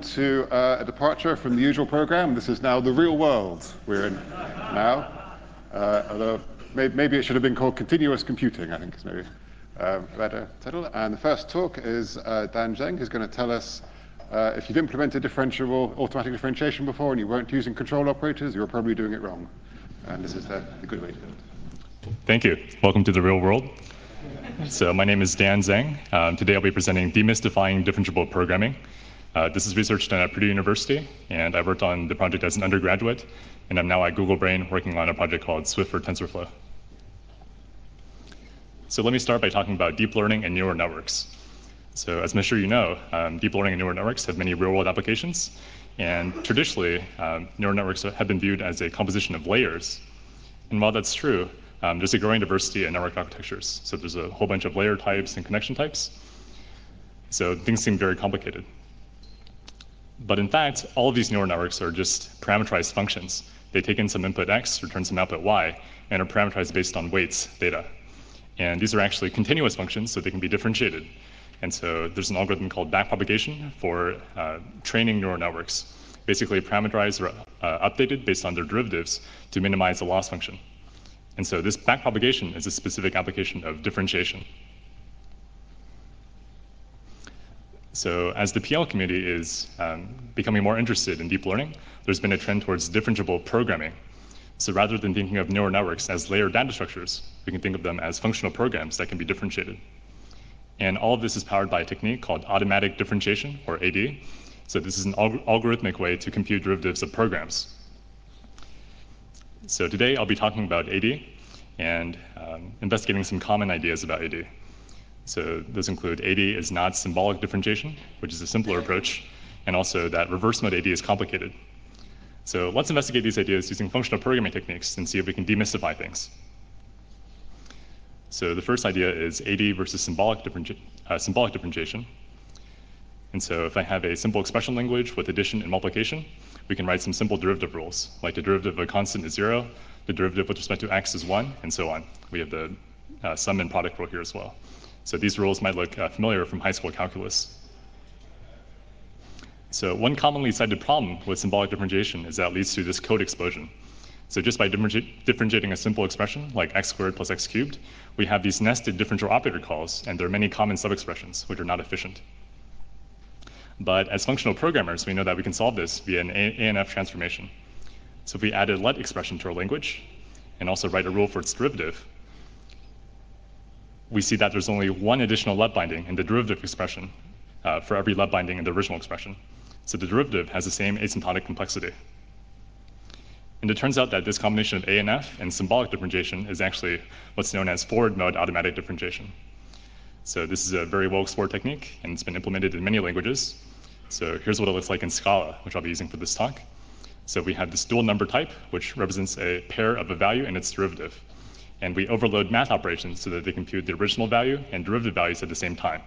to uh, a departure from the usual program. This is now the real world we're in now. Uh, although may, maybe it should have been called continuous computing, I think is maybe a better title. And the first talk is uh, Dan Zheng, who's going to tell us uh, if you've implemented differentiable automatic differentiation before and you weren't using control operators, you were probably doing it wrong. And this is the, the good way to do it. Thank you. Welcome to the real world. So my name is Dan Zheng. Um, today I'll be presenting demystifying differentiable programming. Uh, this is research done at Purdue University, and I worked on the project as an undergraduate, and I'm now at Google Brain working on a project called Swift for TensorFlow. So let me start by talking about deep learning and neural networks. So as I'm sure you know, um, deep learning and neural networks have many real-world applications, and traditionally, um, neural networks have been viewed as a composition of layers. And while that's true, um, there's a growing diversity in network architectures. So there's a whole bunch of layer types and connection types. So things seem very complicated. But in fact, all of these neural networks are just parameterized functions. They take in some input x, return some output y, and are parameterized based on weights theta. And these are actually continuous functions, so they can be differentiated. And so there's an algorithm called backpropagation for uh, training neural networks, basically parameterized or uh, updated based on their derivatives to minimize the loss function. And so this backpropagation is a specific application of differentiation. So as the PL community is um, becoming more interested in deep learning, there's been a trend towards differentiable programming. So rather than thinking of neural networks as layered data structures, we can think of them as functional programs that can be differentiated. And all of this is powered by a technique called automatic differentiation, or AD. So this is an alg algorithmic way to compute derivatives of programs. So today I'll be talking about AD and um, investigating some common ideas about AD. So those include AD is not symbolic differentiation, which is a simpler approach, and also that reverse mode AD is complicated. So let's investigate these ideas using functional programming techniques and see if we can demystify things. So the first idea is AD versus symbolic, differenti uh, symbolic differentiation. And so if I have a simple expression language with addition and multiplication, we can write some simple derivative rules, like the derivative of a constant is zero, the derivative with respect to x is one, and so on. We have the uh, sum and product rule here as well. So these rules might look uh, familiar from high school calculus. So one commonly cited problem with symbolic differentiation is that it leads to this code explosion. So just by differentiating a simple expression like x squared plus x cubed, we have these nested differential operator calls, and there are many common subexpressions which are not efficient. But as functional programmers, we know that we can solve this via an ANF transformation. So if we add a let expression to our language and also write a rule for its derivative, we see that there's only one additional let binding in the derivative expression uh, for every let binding in the original expression. So the derivative has the same asymptotic complexity. And it turns out that this combination of ANF and symbolic differentiation is actually what's known as forward mode automatic differentiation. So this is a very well explored technique, and it's been implemented in many languages. So here's what it looks like in Scala, which I'll be using for this talk. So we have this dual number type, which represents a pair of a value and its derivative and we overload math operations so that they compute the original value and derivative values at the same time.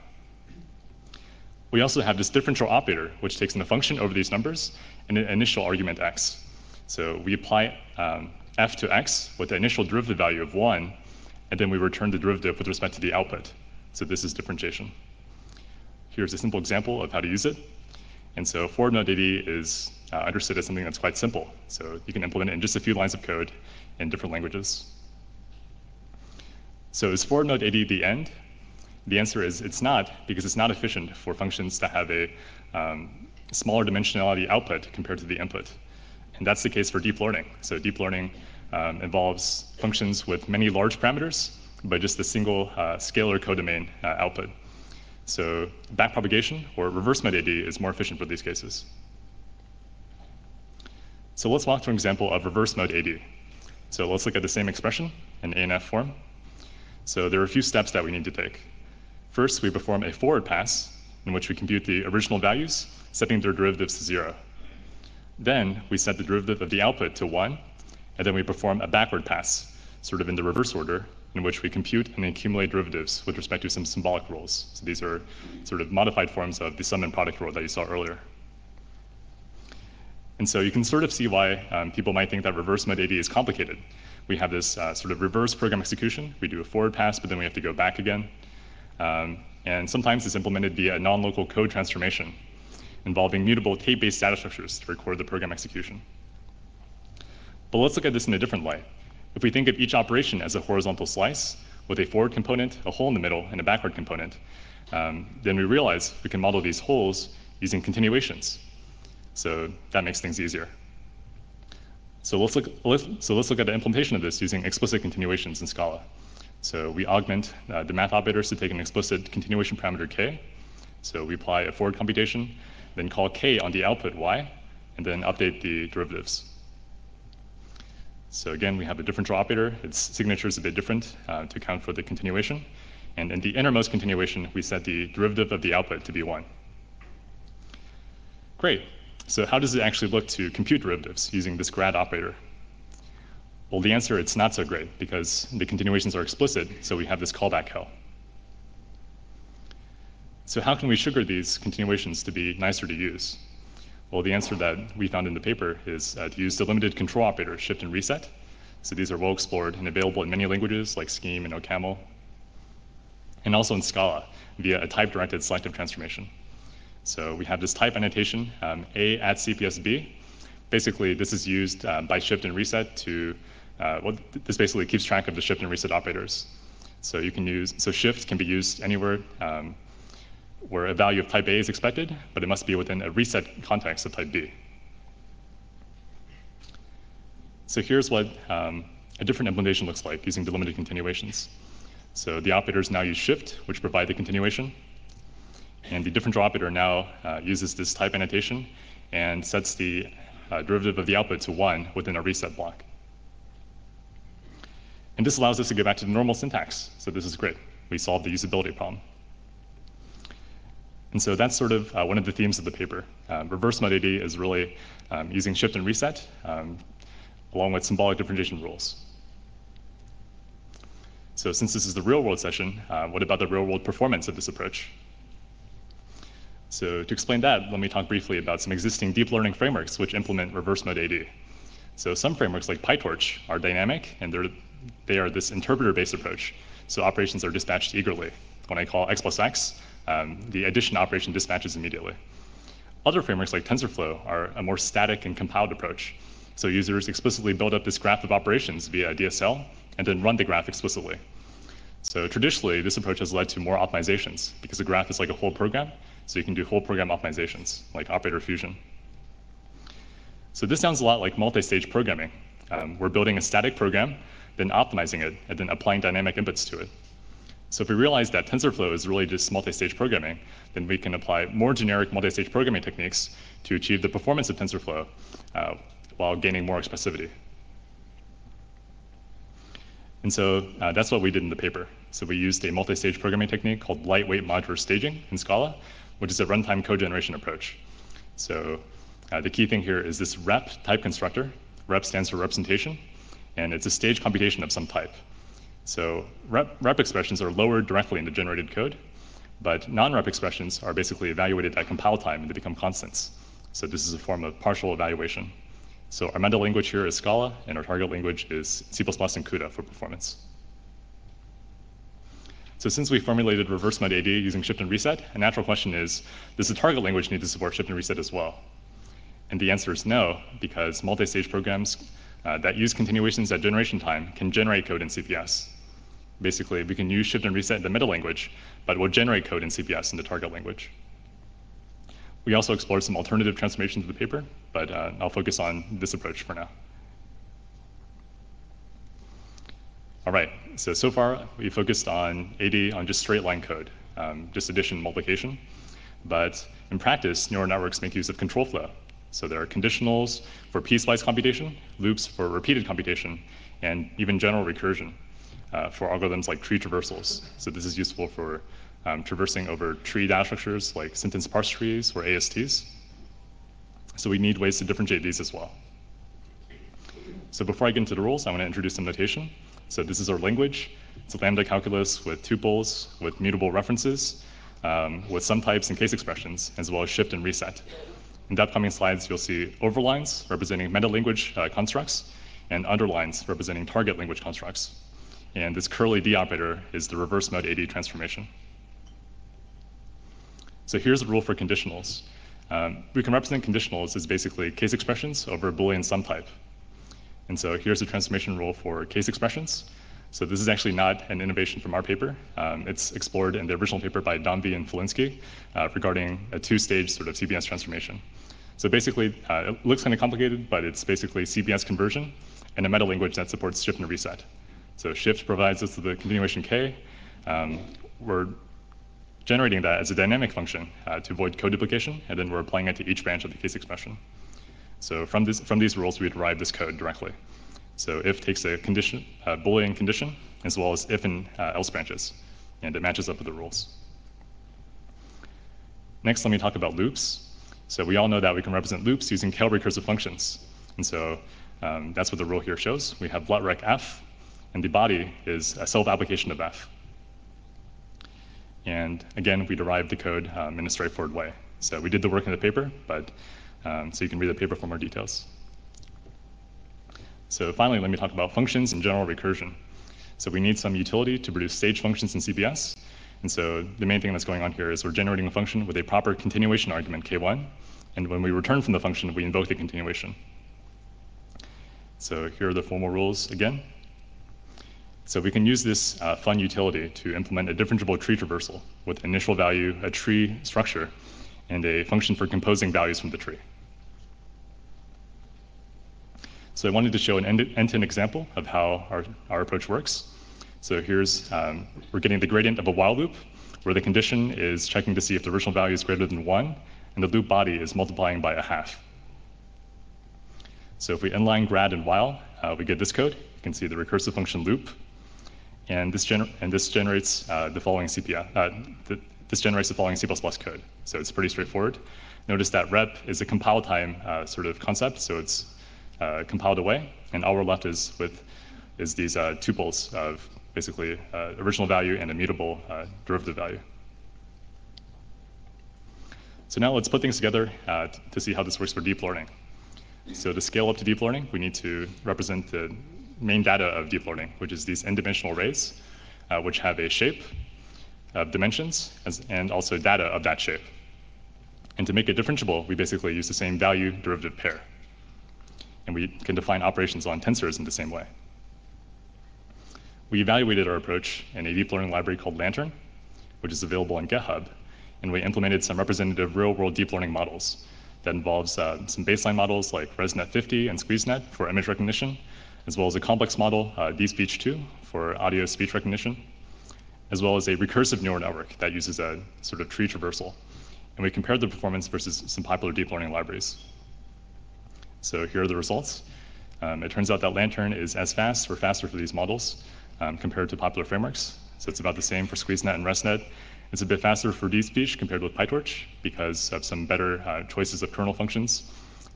We also have this differential operator, which takes in a function over these numbers and an initial argument x. So we apply um, f to x with the initial derivative value of 1, and then we return the derivative with respect to the output. So this is differentiation. Here's a simple example of how to use it. And so forward mode AD is uh, understood as something that's quite simple. So you can implement it in just a few lines of code in different languages. So is forward mode AD the end? The answer is it's not, because it's not efficient for functions that have a um, smaller dimensionality output compared to the input. And that's the case for deep learning. So deep learning um, involves functions with many large parameters, but just a single uh, scalar codomain uh, output. So backpropagation or reverse mode AD is more efficient for these cases. So let's walk through an example of reverse mode AD. So let's look at the same expression in ANF form. So there are a few steps that we need to take. First, we perform a forward pass in which we compute the original values, setting their derivatives to zero. Then we set the derivative of the output to one, and then we perform a backward pass, sort of in the reverse order, in which we compute and accumulate derivatives with respect to some symbolic rules. So these are sort of modified forms of the sum and product rule that you saw earlier. And so you can sort of see why um, people might think that reverse mode AD is complicated we have this uh, sort of reverse program execution. We do a forward pass, but then we have to go back again. Um, and sometimes it's implemented via a non-local code transformation. involving mutable tape-based data structures to record the program execution. But let's look at this in a different light. If we think of each operation as a horizontal slice with a forward component, a hole in the middle, and a backward component, um, then we realize we can model these holes using continuations. So that makes things easier. So let's look, let's, so let's look at the implementation of this using explicit continuations in Scala. So we augment uh, the math operators to take an explicit continuation parameter k. So we apply a forward computation, then call k on the output y, and then update the derivatives. So again, we have a differential operator. Its signature is a bit different uh, to account for the continuation. And in the innermost continuation, we set the derivative of the output to be 1. Great. So how does it actually look to compute derivatives using this grad operator? Well, the answer, it's not so great because the continuations are explicit, so we have this callback hell. So how can we sugar these continuations to be nicer to use? Well, the answer that we found in the paper is uh, to use delimited control operator shift and reset. So these are well explored and available in many languages like Scheme and OCaml, and also in Scala via a type-directed selective transformation. So we have this type annotation, um, A at CPSB. Basically, this is used uh, by shift and reset to, uh, well, this basically keeps track of the shift and reset operators. So you can use, so shift can be used anywhere um, where a value of type A is expected, but it must be within a reset context of type B. So here's what um, a different implementation looks like using delimited continuations. So the operators now use shift, which provide the continuation. And the differential operator now uh, uses this type annotation and sets the uh, derivative of the output to 1 within a reset block. And this allows us to go back to the normal syntax. So this is great. We solved the usability problem. And so that's sort of uh, one of the themes of the paper. Um, reverse mode AD is really um, using shift and reset um, along with symbolic differentiation rules. So since this is the real world session, uh, what about the real world performance of this approach? So to explain that, let me talk briefly about some existing deep learning frameworks which implement reverse mode AD. So some frameworks like PyTorch are dynamic and they're, they are this interpreter-based approach. So operations are dispatched eagerly. When I call x plus x, um, the addition operation dispatches immediately. Other frameworks like TensorFlow are a more static and compiled approach. So users explicitly build up this graph of operations via DSL and then run the graph explicitly. So traditionally, this approach has led to more optimizations because the graph is like a whole program. So you can do whole program optimizations like operator fusion. So this sounds a lot like multi-stage programming. Um, we're building a static program, then optimizing it, and then applying dynamic inputs to it. So if we realize that TensorFlow is really just multi-stage programming, then we can apply more generic multi-stage programming techniques to achieve the performance of TensorFlow uh, while gaining more expressivity. And so uh, that's what we did in the paper. So we used a multi-stage programming technique called lightweight modular staging in Scala, which is a runtime code generation approach. So uh, the key thing here is this rep type constructor. Rep stands for representation, and it's a stage computation of some type. So rep, rep expressions are lowered directly in the generated code, but non-rep expressions are basically evaluated at compile time and they become constants. So this is a form of partial evaluation. So our meta language here is Scala, and our target language is C++ and CUDA for performance. So since we formulated reverse mode AD using shift and reset, a natural question is, does the target language need to support shift and reset as well? And the answer is no, because multi-stage programs uh, that use continuations at generation time can generate code in CPS. Basically, we can use shift and reset in the meta language, but we'll generate code in CPS in the target language. We also explored some alternative transformations of the paper, but uh, I'll focus on this approach for now. All right, so so far we focused on AD on just straight line code, um, just addition multiplication. But in practice, neural networks make use of control flow. So there are conditionals for piecewise computation, loops for repeated computation, and even general recursion uh, for algorithms like tree traversals. So this is useful for um, traversing over tree data structures like sentence parse trees or ASTs. So we need ways to differentiate these as well. So before I get into the rules, I want to introduce some notation. So this is our language. It's a lambda calculus with tuples, with mutable references, um, with some types and case expressions, as well as shift and reset. In the upcoming slides, you'll see overlines representing meta-language uh, constructs and underlines representing target language constructs. And this curly D operator is the reverse mode AD transformation. So here's the rule for conditionals. Um, we can represent conditionals as basically case expressions over a Boolean sum type. And so here's the transformation rule for case expressions. So this is actually not an innovation from our paper. Um, it's explored in the original paper by Danvy and Filinski uh, regarding a two-stage sort of CPS transformation. So basically, uh, it looks kind of complicated, but it's basically CPS conversion and a meta language that supports shift and reset. So shift provides us with the continuation k. Um, we're generating that as a dynamic function uh, to avoid code duplication, and then we're applying it to each branch of the case expression. So from, this, from these rules, we derive this code directly. So if takes a condition, a Boolean condition, as well as if and uh, else branches, and it matches up with the rules. Next, let me talk about loops. So we all know that we can represent loops using tail recursive functions. And so um, that's what the rule here shows. We have LUT f, and the body is a self-application of f. And again, we derived the code um, in a straightforward way. So we did the work in the paper, but um, so you can read the paper for more details. So finally, let me talk about functions and general recursion. So we need some utility to produce stage functions in CPS. And so the main thing that's going on here is we're generating a function with a proper continuation argument, k1. And when we return from the function, we invoke the continuation. So here are the formal rules again. So we can use this uh, fun utility to implement a differentiable tree traversal with initial value, a tree structure, and a function for composing values from the tree. So I wanted to show an end-to-end example of how our, our approach works. So here's, um, we're getting the gradient of a while loop, where the condition is checking to see if the original value is greater than one, and the loop body is multiplying by a half. So if we inline grad and while, uh, we get this code. You can see the recursive function loop and this, gener and this generates uh, the following CPI, uh, the, this generates the following C++ code. So it's pretty straightforward. Notice that rep is a compile time uh, sort of concept, so it's uh, compiled away, and all we're left is with is these uh, tuples of basically uh, original value and immutable derivative value. So now let's put things together to see how this works for deep learning. So to scale up to deep learning, we need to represent the main data of deep learning, which is these n-dimensional arrays, uh, which have a shape of dimensions as, and also data of that shape. And to make it differentiable, we basically use the same value derivative pair. And we can define operations on tensors in the same way. We evaluated our approach in a deep learning library called Lantern, which is available on GitHub, and we implemented some representative real-world deep learning models that involves uh, some baseline models like ResNet 50 and SqueezeNet for image recognition, as well as a complex model, uh, DeepSpeech2, for audio speech recognition, as well as a recursive neural network that uses a sort of tree traversal. And we compared the performance versus some popular deep learning libraries. So here are the results. Um, it turns out that Lantern is as fast or faster for these models um, compared to popular frameworks. So it's about the same for SqueezeNet and ResNet. It's a bit faster for DeepSpeech compared with PyTorch because of some better uh, choices of kernel functions.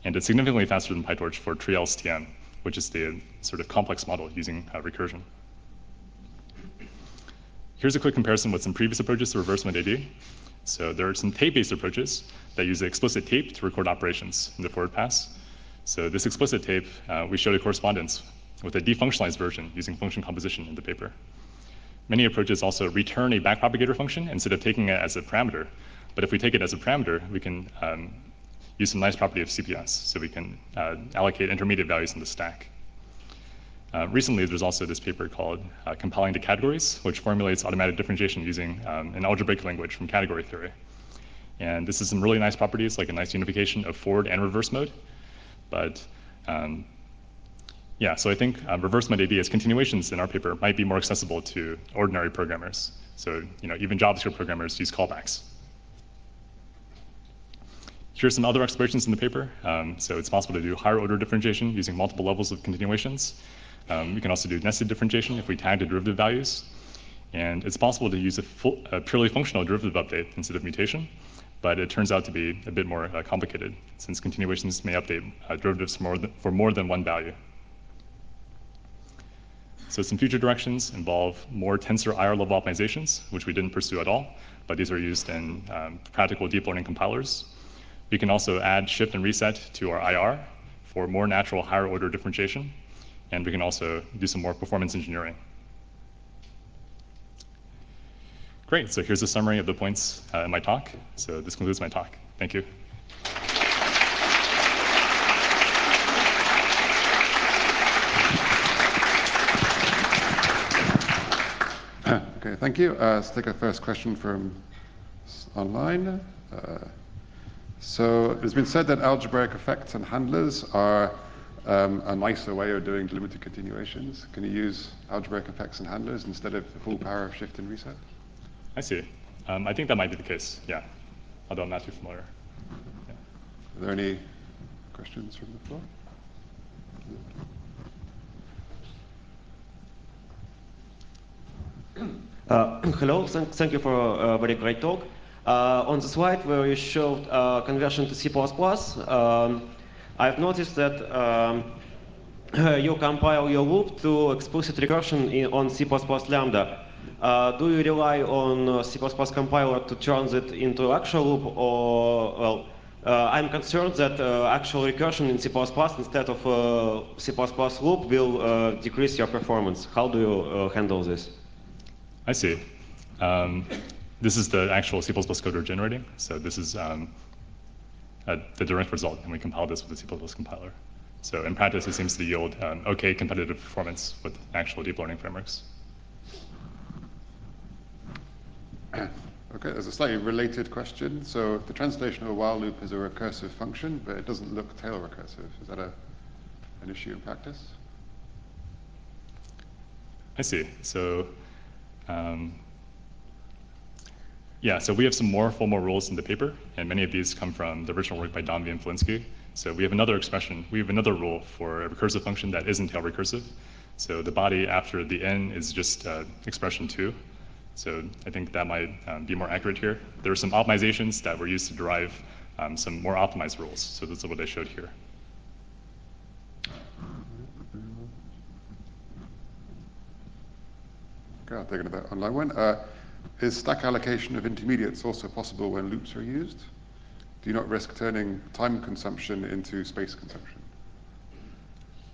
And it's significantly faster than PyTorch for TreeLSTM, which is the sort of complex model using uh, recursion. Here's a quick comparison with some previous approaches to reverse mode AD. So there are some tape-based approaches that use explicit tape to record operations in the forward pass. So this explicit tape, uh, we showed a correspondence with a defunctionalized version using function composition in the paper. Many approaches also return a backpropagator function instead of taking it as a parameter. But if we take it as a parameter, we can um, use some nice property of CPS, so we can uh, allocate intermediate values in the stack. Uh, recently, there's also this paper called uh, Compiling to Categories, which formulates automatic differentiation using um, an algebraic language from category theory. And this is some really nice properties, like a nice unification of forward and reverse mode. But um, yeah, so I think um, reverse AD as continuations in our paper might be more accessible to ordinary programmers. So you know, even JavaScript programmers use callbacks. Here's some other explorations in the paper. Um, so it's possible to do higher order differentiation using multiple levels of continuations. Um, we can also do nested differentiation if we tag the derivative values. And it's possible to use a, full, a, purely functional derivative update instead of mutation, but it turns out to be a bit more uh, complicated since continuations may update uh, derivatives for more, than, for more than one value. So some future directions involve more tensor IR level optimizations, which we didn't pursue at all, but these are used in um, practical deep learning compilers. We can also add shift and reset to our IR for more natural higher order differentiation. And we can also do some more performance engineering. Great, so here's a summary of the points uh, in my talk. So this concludes my talk. Thank you. okay, thank you. Uh, let's take a first question from online. Uh, so it has been said that algebraic effects and handlers are um, a nicer way of doing limited continuations. Can you use algebraic effects and handlers instead of the full power of shift and reset? I see. Um, I think that might be the case, yeah. Although I'm not too familiar. Yeah. Are there any questions from the floor? Uh, hello, thank, thank you for a very great talk. Uh, on the slide where you showed uh, conversion to C++, um, I've noticed that um, you compile your loop to explicit recursion in, on C++ lambda. Uh, do you rely on uh, C++ compiler to turn it into actual loop, or well, uh, I'm concerned that uh, actual recursion in C++ instead of uh, C++ loop will uh, decrease your performance. How do you handle this? I see. Um, this is the actual C++ code we're generating. So this is um, the direct result, and we compile this with the C++ compiler. So in practice, it seems to yield um, okay competitive performance with actual deep learning frameworks. Okay, there's a slightly related question. So the translational while loop is a recursive function, but it doesn't look tail recursive. Is that a, an issue in practice? I see. So, um, yeah, so we have some more formal rules in the paper, and many of these come from the original work by Danvy and Filinski. So we have another expression, we have another rule for a recursive function that isn't tail recursive. So the body after the n is just uh, expression 2. So I think that might um, be more accurate here. There are some optimizations that were used to derive um, some more optimized rules. So this is what I showed here. Okay, I'll take another online one. Uh, is stack allocation of intermediates also possible when loops are used? Do you not risk turning time consumption into space consumption?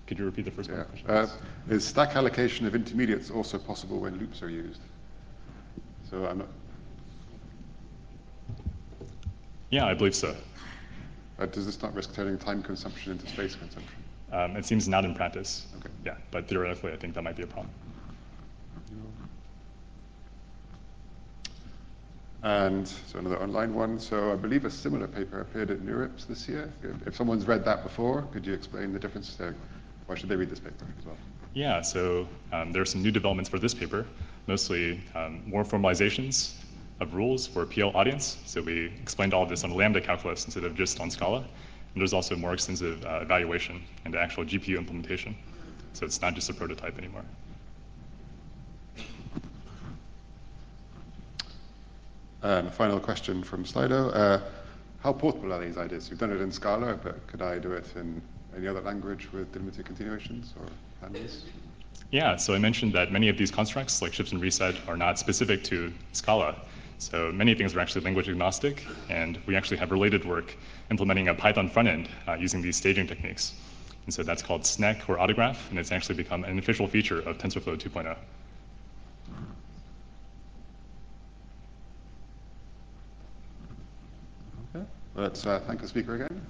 Could you repeat the first Yeah. Uh, is stack allocation of intermediates also possible when loops are used? So I'm not, Yeah, I believe so. uh, does this not risk turning time consumption into space consumption? Um, it seems not in practice. Okay. Yeah, but theoretically, I think that might be a problem. And so another online one. So I believe a similar paper appeared at NeurIPS this year. If, if someone's read that before, could you explain the difference? Why should they read this paper as well? Yeah, so um, there are some new developments for this paper, mostly um, more formalizations of rules for a PL audience. So we explained all of this on Lambda calculus instead of just on Scala. And there's also more extensive uh, evaluation and actual GPU implementation. So it's not just a prototype anymore. And a final question from Slido. Uh, how portable are these ideas? You've done it in Scala, but could I do it in any other language with delimited continuations or handles? Yeah, so I mentioned that many of these constructs, like shift and reset, are not specific to Scala. So many things are actually language agnostic, and we actually have related work implementing a Python front end uh, using these staging techniques. And so that's called Snek or autograph, and it's actually become an official feature of TensorFlow 2.0. Okay. Let's uh, thank the speaker again.